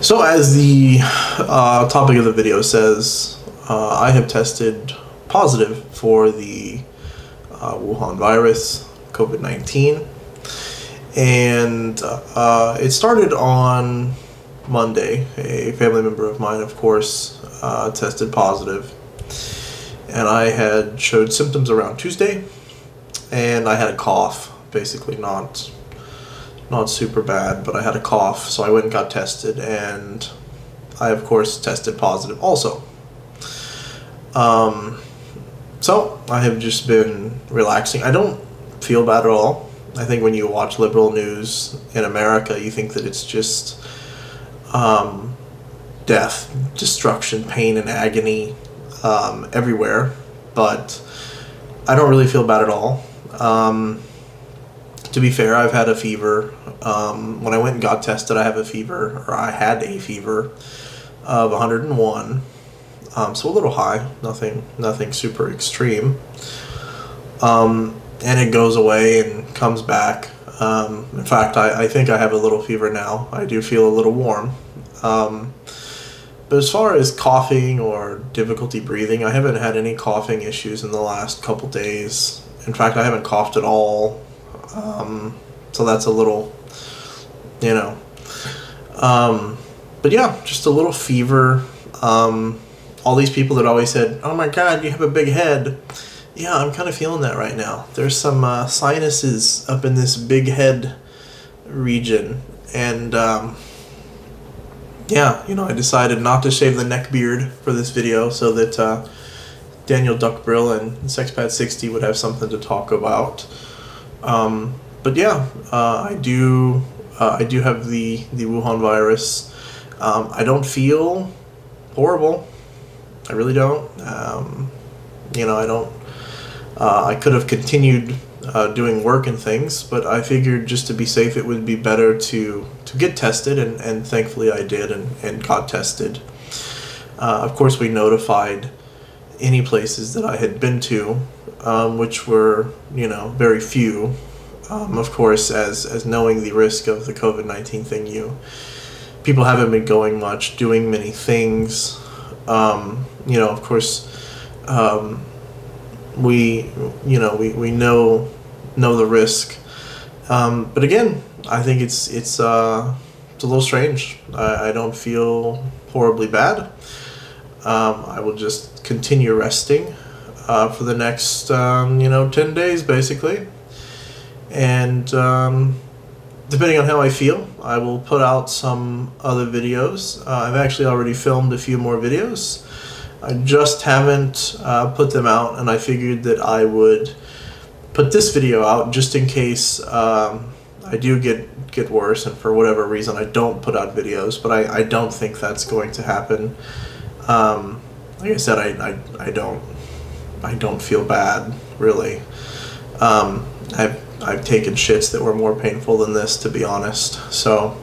So, as the uh, topic of the video says, uh, I have tested positive for the uh, Wuhan virus, COVID 19. And uh, it started on Monday. A family member of mine, of course, uh, tested positive. And I had showed symptoms around Tuesday. And I had a cough, basically not not super bad, but I had a cough, so I went and got tested, and I of course tested positive also. Um, so I have just been relaxing. I don't feel bad at all. I think when you watch liberal news in America, you think that it's just um, death, destruction, pain, and agony um, everywhere. But I don't really feel bad at all. Um, to be fair, I've had a fever. Um, when I went and got tested, I have a fever, or I had a fever of 101. Um, so a little high, nothing, nothing super extreme. Um, and it goes away and comes back. Um, in fact, I, I think I have a little fever now. I do feel a little warm. Um, but as far as coughing or difficulty breathing, I haven't had any coughing issues in the last couple days. In fact, I haven't coughed at all. Um, so that's a little, you know. Um, but yeah, just a little fever. Um, all these people that always said, "Oh my God, you have a big head." Yeah, I'm kind of feeling that right now. There's some uh, sinuses up in this big head region, and um, yeah, you know, I decided not to shave the neck beard for this video so that uh, Daniel Duckbrill and Sexpad60 would have something to talk about. Um, but yeah, uh, I do. Uh, I do have the the Wuhan virus. Um, I don't feel horrible. I really don't. Um, you know, I don't. Uh, I could have continued uh, doing work and things, but I figured just to be safe, it would be better to to get tested, and, and thankfully I did and, and got tested. Uh, of course, we notified any places that I had been to, um, which were you know very few. Um, of course, as as knowing the risk of the COVID nineteen thing, you people haven't been going much, doing many things. Um, you know, of course, um, we you know we, we know know the risk. Um, but again, I think it's it's uh, it's a little strange. I, I don't feel horribly bad. Um, I will just continue resting uh, for the next um, you know ten days basically, and um, depending on how I feel, I will put out some other videos. Uh, I've actually already filmed a few more videos. I just haven't uh, put them out, and I figured that I would put this video out just in case um, I do get get worse, and for whatever reason I don't put out videos. But I, I don't think that's going to happen. Um, like I said, I, I, I don't I don't feel bad really. Um, I've I've taken shits that were more painful than this, to be honest. So.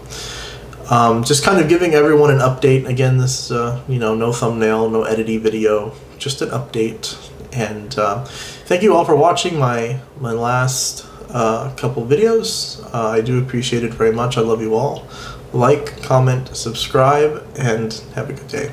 Um, just kind of giving everyone an update. Again, this uh, you know no thumbnail, no editing video, just an update. And uh, thank you all for watching my my last uh, couple videos. Uh, I do appreciate it very much. I love you all. Like, comment, subscribe, and have a good day.